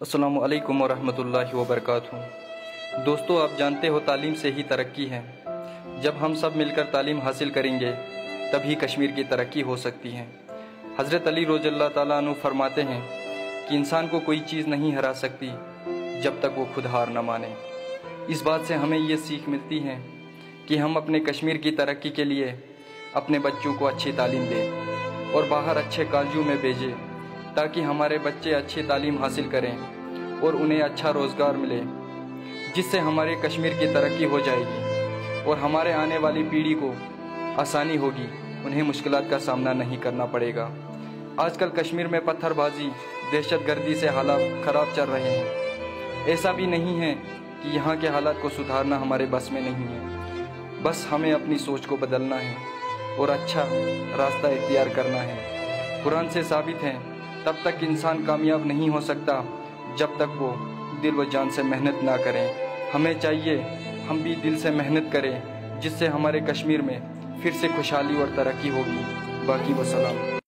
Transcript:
السلام علیکم ورحمۃ اللہ وبرکاتہ۔ دوستو، آپ جانتے ہو تعلیم سے ہی ترقی ہے۔ جب ہم سب مل کر تعلیم حاصل کریں گے، تبھی کشمیر کی ترقی ہو سکتی ہے۔ حضرت علی رضی اللہ تعالیٰ عنہ فرماتے ہیں کہ انسان کو کوئی چیز نہیں ہرا سکتی جب تک وہ خود ہار نہ مانے۔ اس بات سے ہمیں یہ سیکھ ملتی ہے کہ ہم اپنے کشمیر کی ترقی کے لیے اپنے بچوں کو اچھی تعلیم دیں اور باہر اچھے کالجوں میں بھیجیں۔ تاکہ ہمارے بچے اچھی تعلیم حاصل کریں اور انہیں اچھا روزگار ملے، جس سے ہمارے کشمیر کی ترقی ہو جائے گی اور ہمارے آنے والی پیڑھی کو آسانی ہوگی۔ انہیں مشکلات کا سامنا نہیں کرنا پڑے گا۔ آج کل کشمیر میں پتھر بازی، دہشت گردی سے حالات خراب چل رہے ہیں۔ ایسا بھی نہیں ہے کہ یہاں کے حالات کو سدھارنا ہمارے بس میں نہیں ہے۔ بس ہمیں اپنی سوچ کو بدلنا ہے اور اچھا راستہ اختیار کرنا ہے۔ قرآن سے ثابت ہے تب تک انسان کامیاب نہیں ہو سکتا جب تک وہ دل و جان سے محنت نہ کریں ہمیں چاہیے ہم بھی دل سے محنت کریں، جس سے ہمارے کشمیر میں پھر سے خوشحالی اور ترقی ہوگی۔ باقی وسلام۔